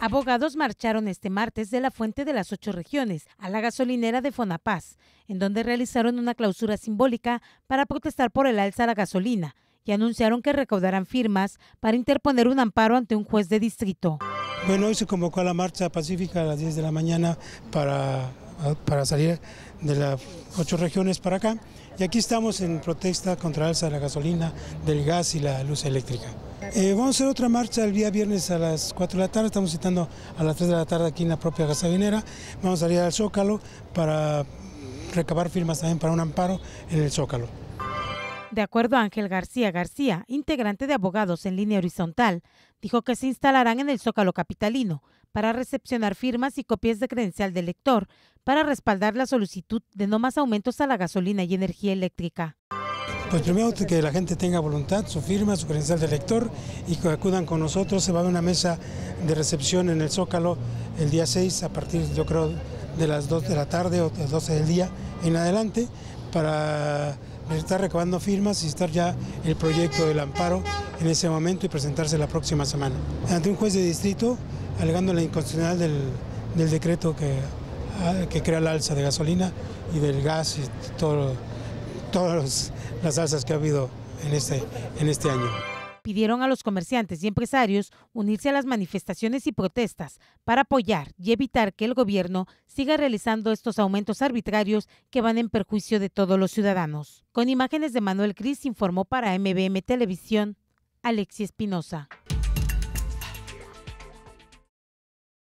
Abogados marcharon este martes de la Fuente de las Ocho Regiones a la gasolinera de Fonapaz, en donde realizaron una clausura simbólica para protestar por el alza a la gasolina y anunciaron que recaudarán firmas para interponer un amparo ante un juez de distrito. Bueno, hoy se convocó a la marcha pacífica a las 10 de la mañana para, para salir de las ocho regiones para acá. Y aquí estamos en protesta contra el alza de la gasolina, del gas y la luz eléctrica. Eh, vamos a hacer otra marcha el día viernes a las 4 de la tarde, estamos citando a las 3 de la tarde aquí en la propia gasolinera. Vamos a salir al Zócalo para recabar firmas también para un amparo en el Zócalo. De acuerdo a Ángel García García, integrante de Abogados en Línea Horizontal, dijo que se instalarán en el Zócalo Capitalino para recepcionar firmas y copias de credencial del lector para respaldar la solicitud de no más aumentos a la gasolina y energía eléctrica. Pues primero que la gente tenga voluntad, su firma, su credencial de lector y que acudan con nosotros. Se va a una mesa de recepción en el Zócalo el día 6 a partir, yo creo, de las 2 de la tarde o de las 12 del día en adelante para estar recabando firmas y estar ya el proyecto del amparo en ese momento y presentarse la próxima semana. Ante un juez de distrito, alegando la inconstitucionalidad del, decreto que, ah, que crea la alza de gasolina y del gas y todas las alzas que ha habido en este, en este año pidieron a los comerciantes y empresarios unirse a las manifestaciones y protestas para apoyar y evitar que el gobierno siga realizando estos aumentos arbitrarios que van en perjuicio de todos los ciudadanos. Con imágenes de Manuel Cris informó para MBM Televisión Alexi Espinosa.